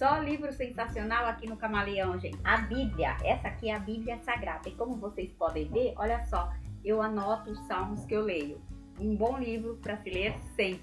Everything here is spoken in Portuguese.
Só livro sensacional aqui no Camaleão, gente. A Bíblia, essa aqui é a Bíblia Sagrada. E como vocês podem ver, olha só, eu anoto os salmos que eu leio. Um bom livro para se ler sempre.